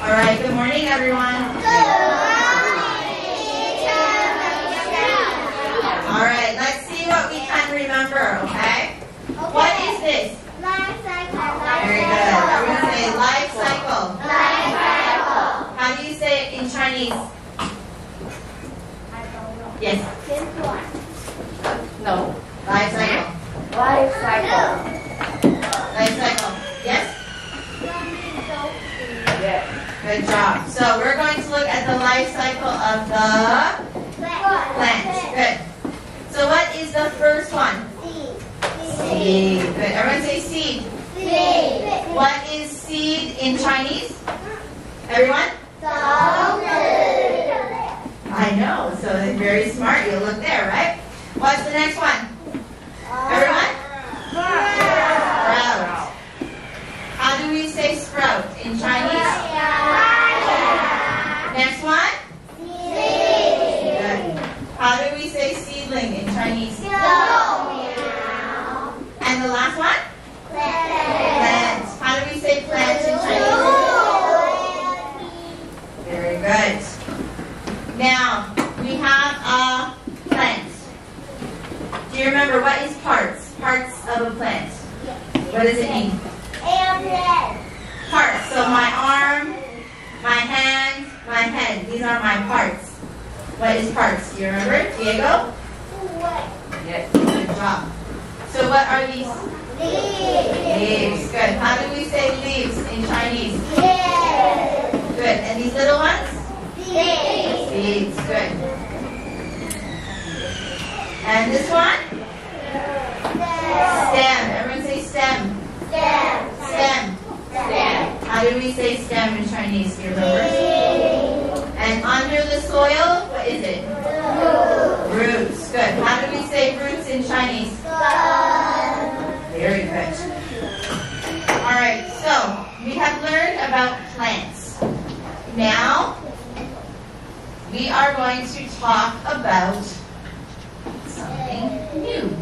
All right, good morning, everyone. Good morning. All right, let's see what we can remember, okay? okay. What is this? Life cycle. Very good. Everyone say life cycle. Life cycle. How do you say it in Chinese? I don't know. Yes. No. Life cycle. Life cycle. Life cycle. Yes? Yes. Good job. So we're going to look at the life cycle of the plant. Good. So what is the first one? Seed. Seed. Good. Everyone say seed. Seed. What is seed in Chinese? Everyone? I know. So very smart. You look there, right? What's the next one? Uh, Everyone? Sprout. How do we say sprout in Chinese? Next one? Good. How do we say seedling in Chinese? And the last one? Plants. How do we say plants in Chinese? Very good. Now, we have a plant. Do you remember what is parts? Parts of a plant. What does it mean? Parts. So my arm, my hand, my head. These are my parts. What is parts? Do you remember? Diego? Yes. Good job. So what are these? Leaves. Good. How do we say leaves in Chinese? Good. And these little ones? Seeds. Good. And this one? Stem. Everyone say stem. Stem. How do we say stem in Chinese? Do you remember? And under the soil, what is it? Roots. Good. How do we say roots in Chinese? Very good. All right, so we have learned about plants. Now, we are going to talk about something new.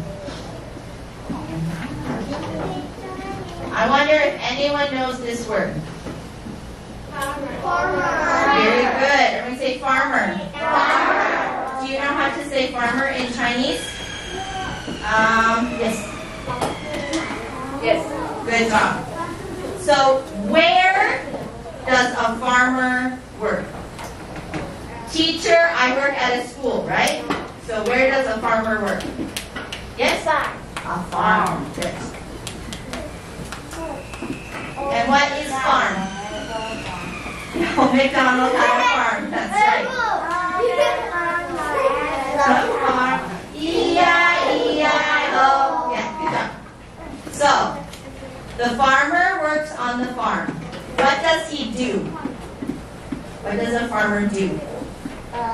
I wonder if anyone knows this word. Very good. Everyone say farmer. Farmer. Do you know how to say farmer in Chinese? Um, yes. Yes. Good job. So, where does a farmer work? Teacher, I work at a school, right? So, where does a farmer work? Yes? A farm. Good. And what is farm? No, McDonald had a farm. That's right. A farm. E-I-E-I-O. Yeah, good job. So, the farmer works on the farm. What does he do? What does a farmer do?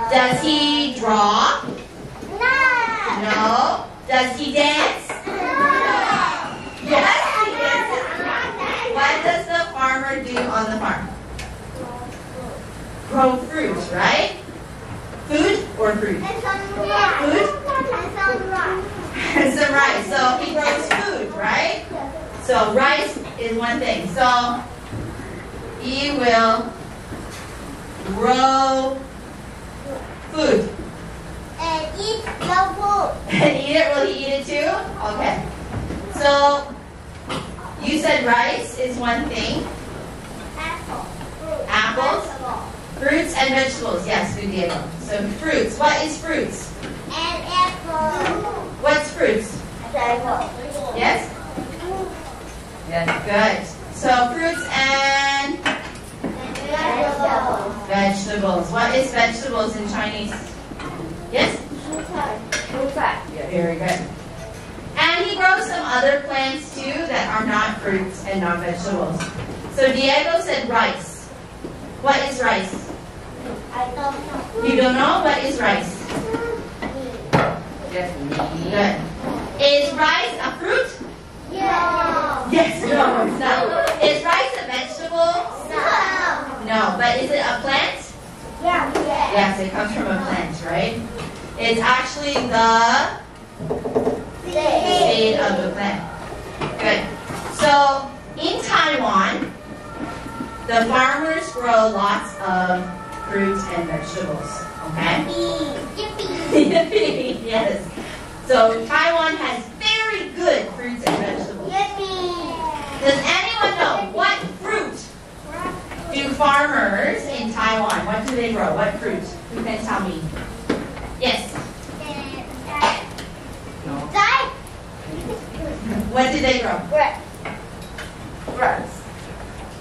Does he draw? No. No. Does he dance? No. Yes, he dances. What does the farmer do on the farm? Grow fruit, right? Food or fruit? Food? And some rice. And some rice. So he grows food, right? So rice is one thing. So he will grow food. And eat the food. And eat it? Will he eat it too? Okay. So you said rice is one thing. Apples, fruits, and vegetables. Yes, good Diego. So fruits. What is fruits? An apple. What's fruits? Yes? Yes. Good. So fruits and vegetables. Vegetables. What is vegetables in Chinese? Yes? Yes. Very good. And he grows some other plants too that are not fruits and not vegetables. So Diego said rice. What is rice? You don't know? What is rice? Yes. Good. Is rice a fruit? Yes, no, it's not. Is rice a vegetable? No, No, but is it a plant? Yeah. Yes, it comes from a plant, right? It's actually the seed of the plant. Good. So in Taiwan, the farmers grow lots of fruits and vegetables. Okay? Yippee! Yippee! yes. So Taiwan has very good fruits and vegetables. Yippee! Does anyone know what fruit do farmers in Taiwan? What do they grow? What fruit? Who can tell me? Yes. Guys, What do they grow? grass. Grass.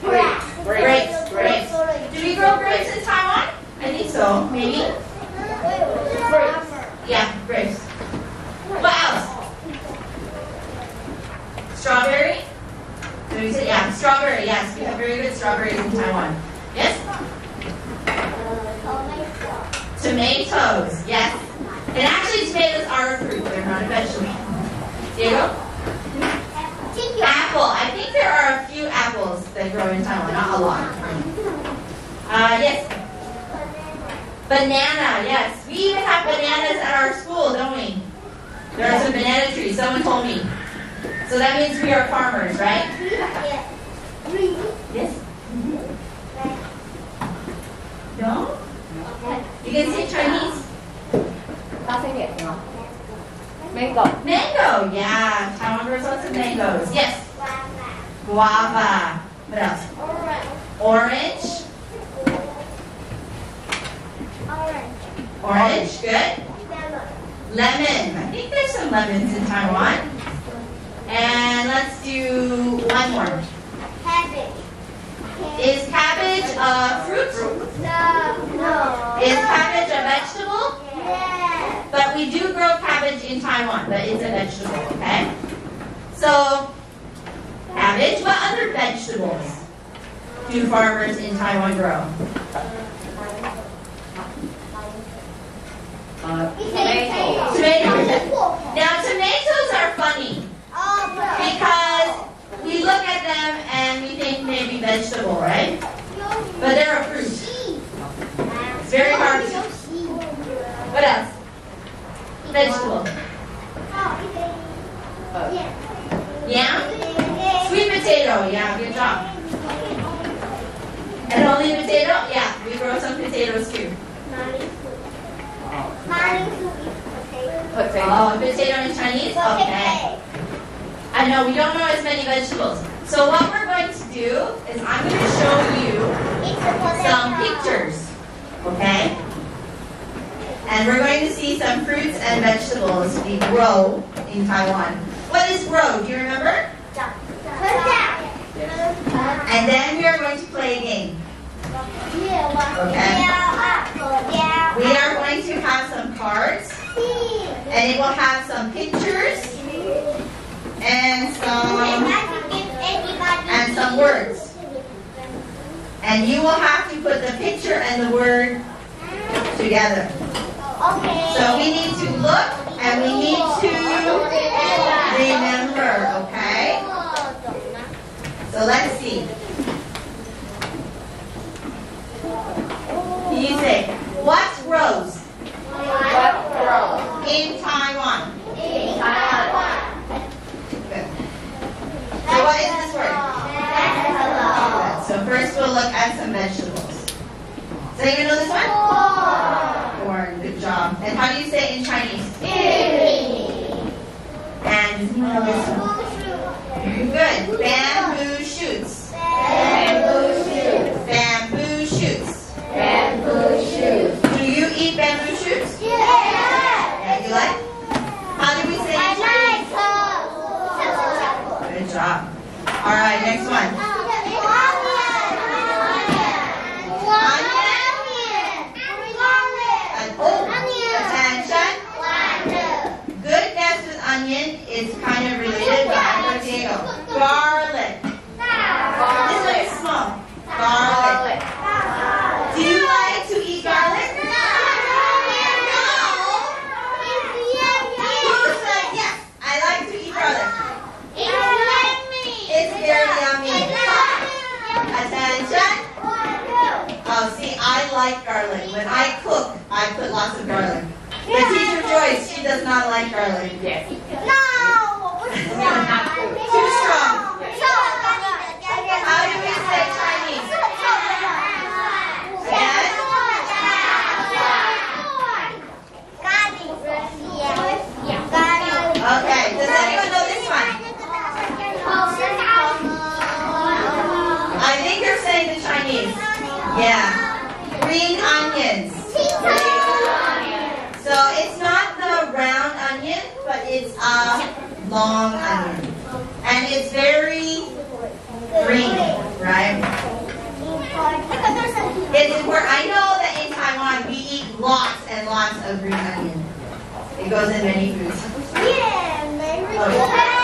Grass. Grapes, grapes. Do we grow grapes in Taiwan? I think so. Maybe. Grapes. Yeah, grapes. What else? Strawberry? Did we say yeah? Strawberry. Yes, we have very good strawberries in Taiwan. Yes. Tomatoes. Yes. And actually, tomatoes are a fruit. They're not a vegetable. Diego? Apple. I think there are a few apples that grow in Taiwan. Not a lot. Uh, yes. Banana. Yes. We even have bananas at our school, don't we? There are some banana trees. Someone told me. So that means we are farmers, right? Yes. No? You can say Chinese. Ta sẽ nhẹ. Mango. Mango. Yeah. Taiwan grows lots of mangoes. Yes. Guava. What else? Orange. Orange. Orange, good. Lemon. I think there's some lemons in Taiwan. And let's do one more. Cabbage. Is cabbage a fruit? No. No. Is cabbage a vegetable? Yeah. But we do grow cabbage in Taiwan, but it's a vegetable, okay? So, cabbage, what other vegetables do farmers in Taiwan grow? Uh, tomato. Tomatoes. Now, tomatoes are funny because we look at them and we think maybe vegetable, right? But they're a fruit. It's very hard to. What else? Vegetable. Yeah? Sweet potato. Yeah, good job. And only potato? Yeah, we grow some potatoes too. Potato. Oh, potato in Chinese? Okay. I know, we don't know as many vegetables. So what we're going to do is I'm going to show you some pictures. Okay? And we're going to see some fruits and vegetables we grow in Taiwan. What is grow? Do you remember? And then we are going to play a game. We are going to have some cards, and it will have some pictures and some and some words. And you will have to put the picture and the word together. Okay. So we need to look and we need to remember, okay? So let's see. You say, what's rose in Taiwan? Good. So what is this word? Good. So first we'll look at some vegetables. Does anyone know this one? Corn. Good job. And how do you say it in Chinese? And know this one? Very good. Bamboo shoots. Bamboo shoots. Do you eat bamboo shoots? Yeah, you like? How do we say it in Chinese? Good job. All right, next one. Onion is kind of related, to Diego. Garlic. This one is small. Garlic. like garlic. When I cook, I put lots of garlic. But Teacher Joyce, she does not like garlic. Yes. No! Too strong. How do we say Chinese? Again? Okay, does anyone know this one? I think they're saying the Chinese. Yeah. long onion. And it's very green, right? It's where I know that in Taiwan we eat lots and lots of green onion. It goes in many foods. Yeah, oh,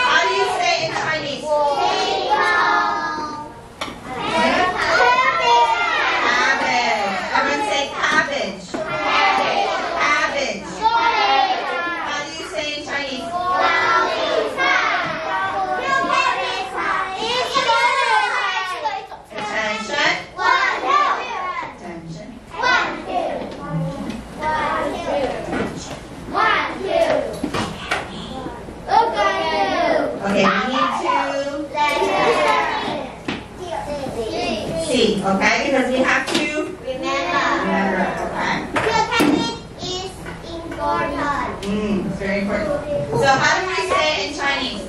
see, okay? Because we have to remember. remember okay? Vocabulary is important. Mm, it's very important. So how do we say it in Chinese?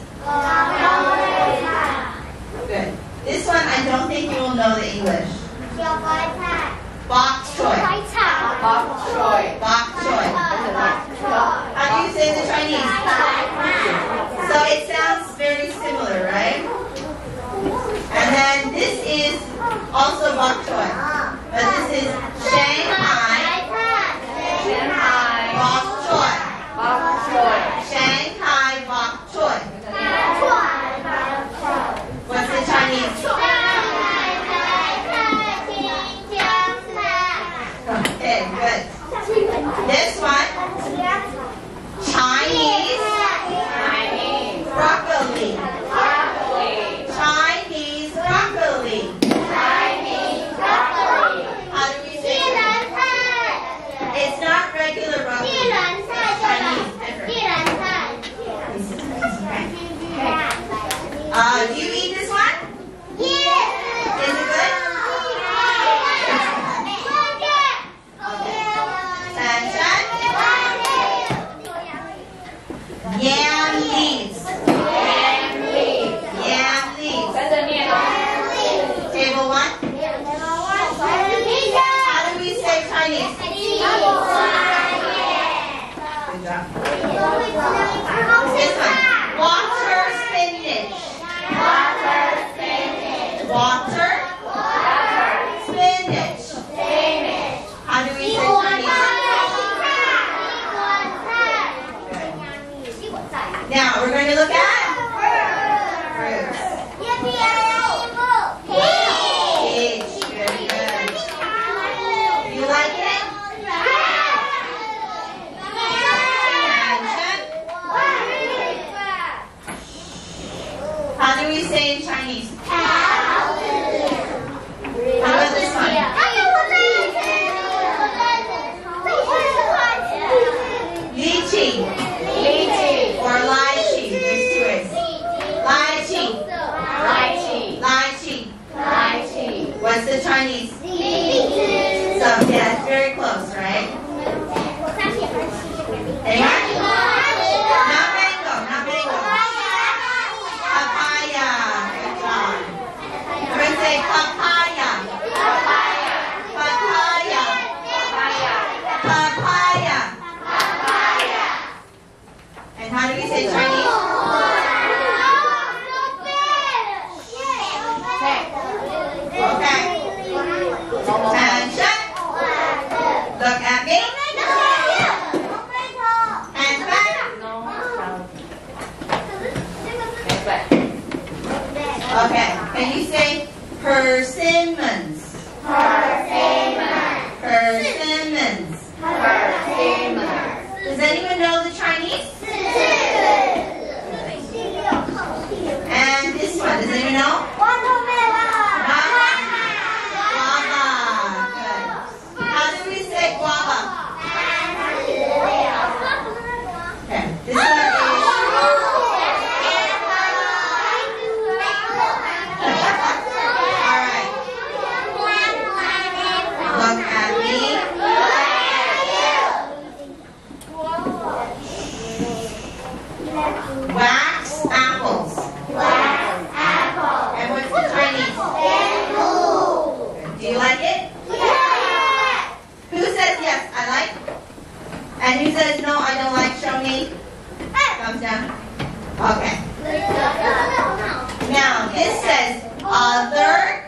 Good. This one, I don't think you will know the English. Bok choy. Bok choy. Bok choy. How do you say the Chinese? So it sounds very similar, right? And then this is bok choy. persimmon And who says, no, I don't like Shoni? Thumbs down. Okay. Now, this says other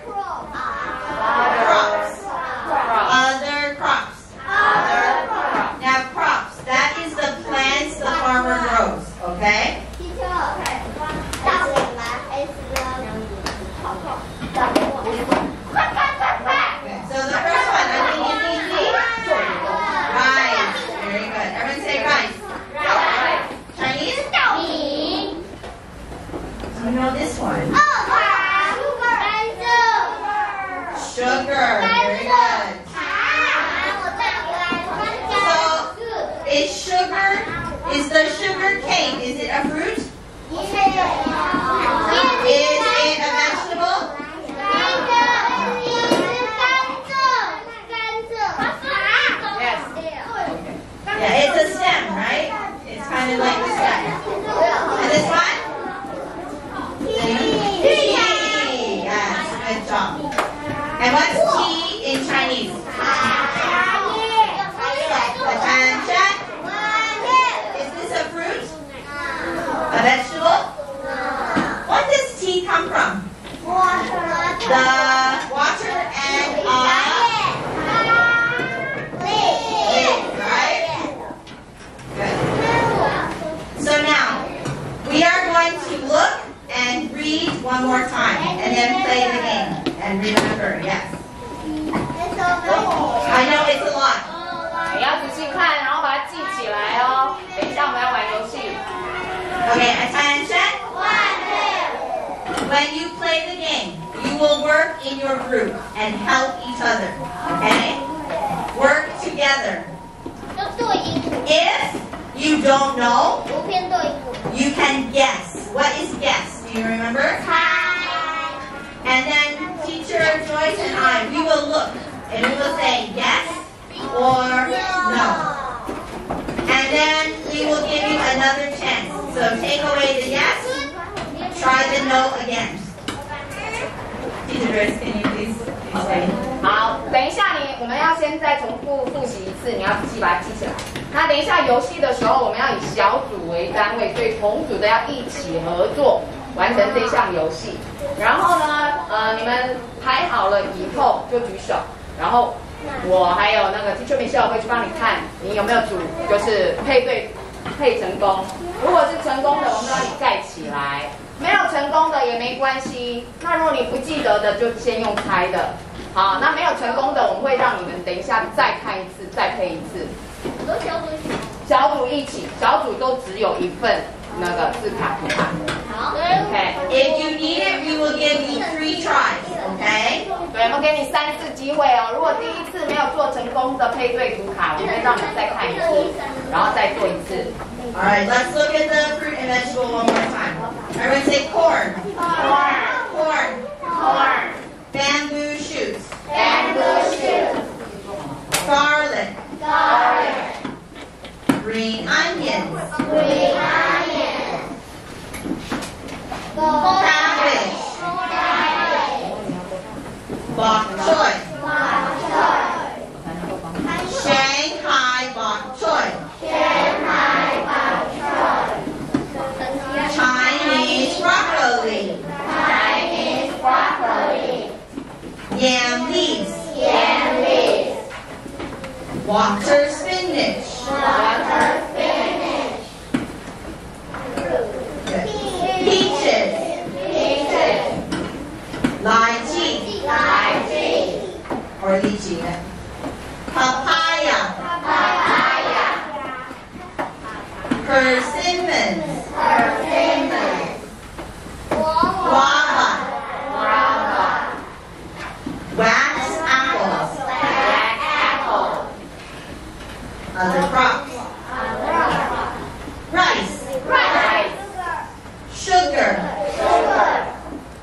you can guess. What is guess? Do you remember? And then teacher Joyce and I, we will look and we will say yes or no. And then we will give you another chance. So take away the yes, try the no again. Teacher Joyce, can you please, please say? 好，等一下你我们要先再重复复习一次，你要仔细把它记起来。 那等一下游戏的时候，我们要以小组为单位，所以同组的要一起合作完成这项游戏。然后呢，呃，你们排好了以后就举手，然后我还有那个 teacher Michelle 会去帮你看你有没有组，就是配对配成功。如果是成功的，我们帮你盖起来；没有成功的也没关系。那如果你不记得的，就先用猜的。好，那没有成功的，我们会让你们等一下再看一次，再配一次。小组一起，小组都只有一份那个字卡图卡。OK， If you need it, we will give you three tries, okay? 对，我们给你三次机会哦。如果第一次没有做成功的配对图卡，我们会让你再看一次，然后再做一次。 All right, let's look at the fruit and vegetable one more time. Everyone say corn. Corn. Corn, Bamboo shoots. bamboo shoot, Garlic. garlic, Green onions. green onion, Cabbage. Bok choy. Shanghai bok choy. Shanghai bok choy. Chinese broccoli. Chinese broccoli, Yam leaves. yam Water spinach. water spinach. Peaches. peaches, Lychee. lychee, Or lychee. Papaya. papaya, persimmon, Guava. guava, Wax apples. black apple, Other crops. Rice. rice, Sugar. sugar,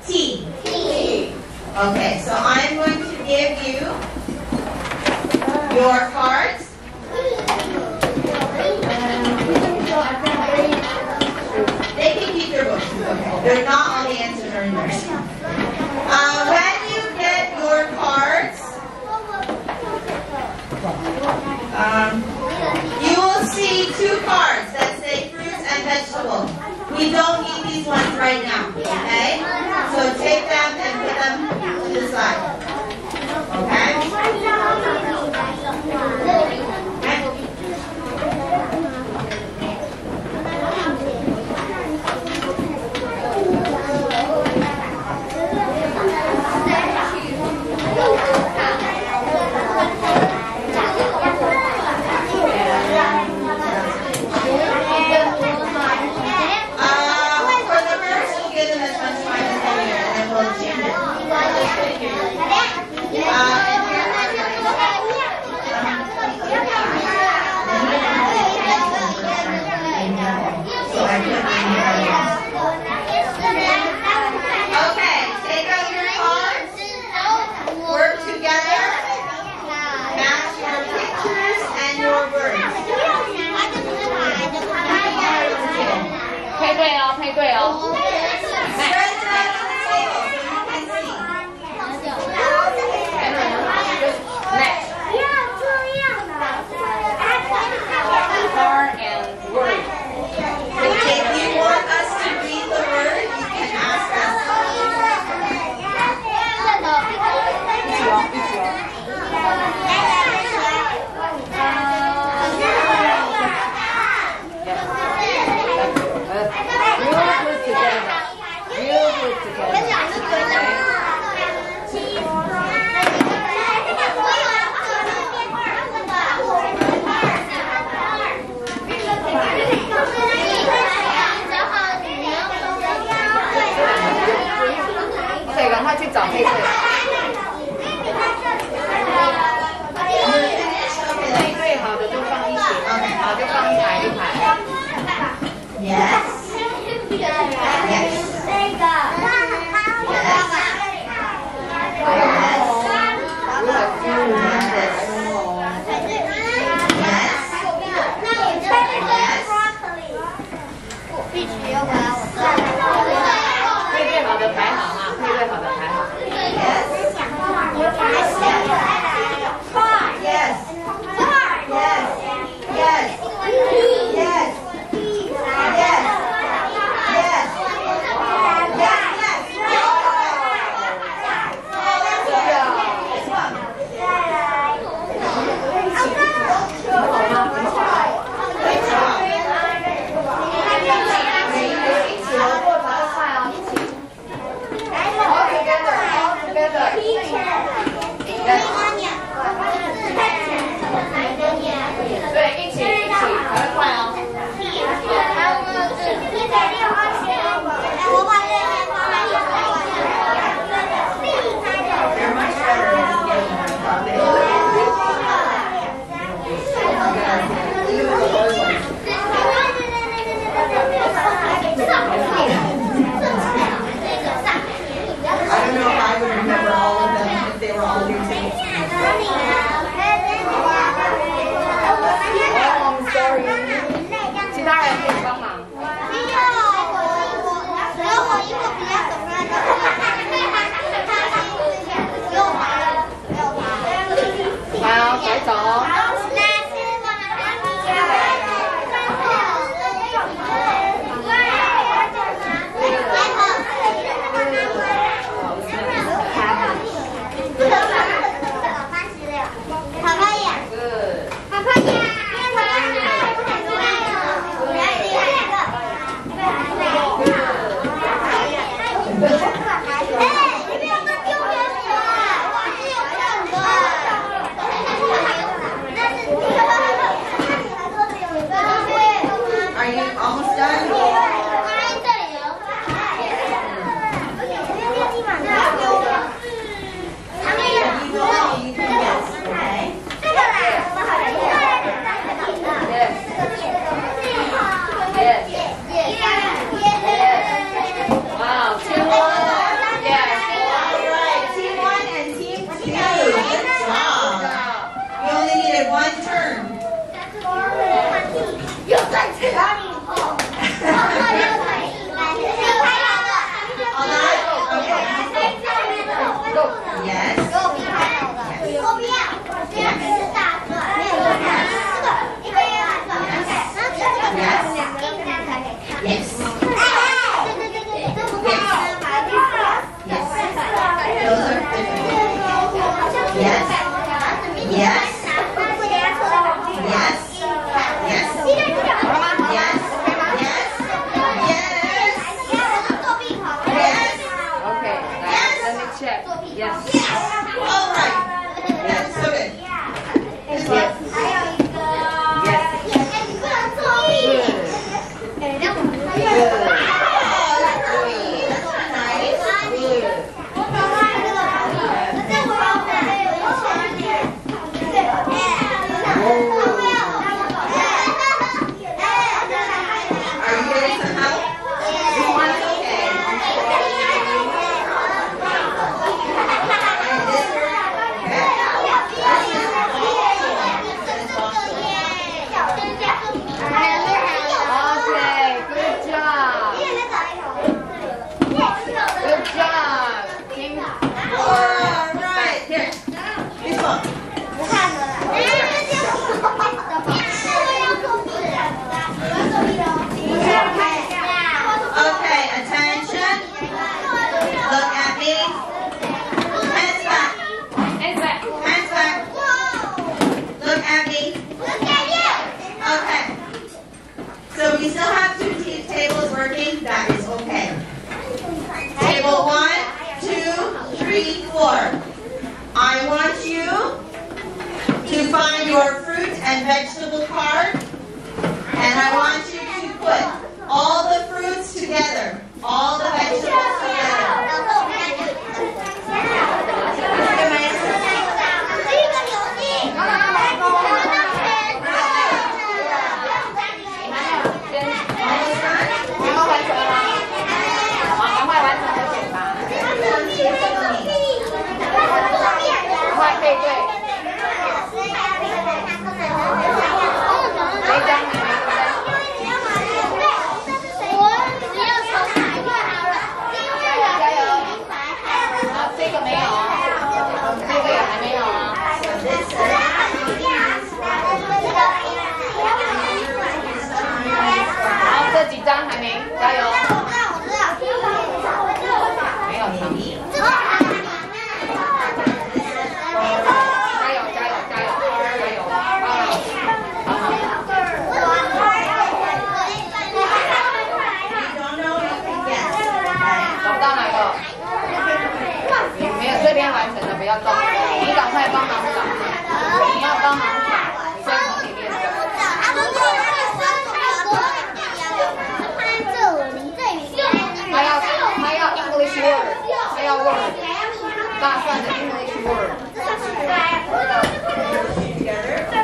Tea. tea. Okay, so I'm going to give you your cards. They can keep their books. They're not all the answers are. Uh, when you get your cards, um, you will see two cards that say fruits and vegetables. We don't need these ones right now. Okay? So take them and put them to the side.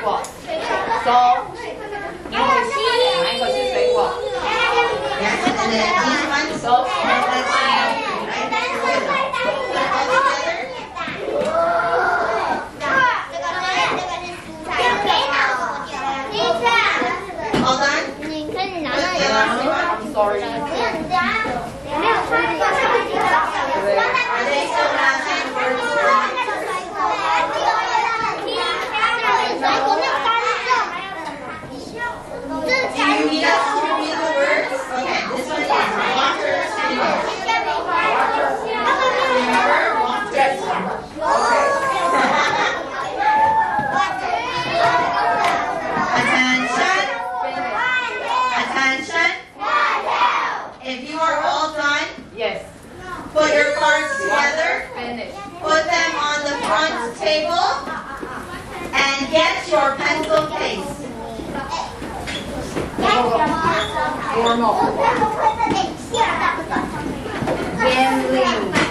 果？走。是水果，一个是水果。the words? Okay, this one is Attention. Attention. If you are all done, yes. put your cards together, put them on the front table, and get your pencil case. Four more. Yan leaves.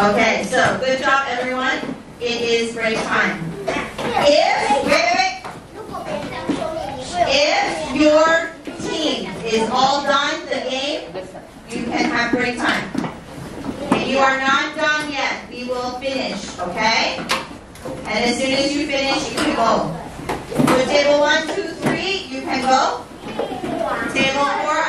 Okay, so good job, everyone. It is break time. If, wait, wait. If your team is all done the game, you can have break time. If you are not done yet, we will finish, okay? And as soon as you finish, you can go. So table one, two, three, you can go. Table four,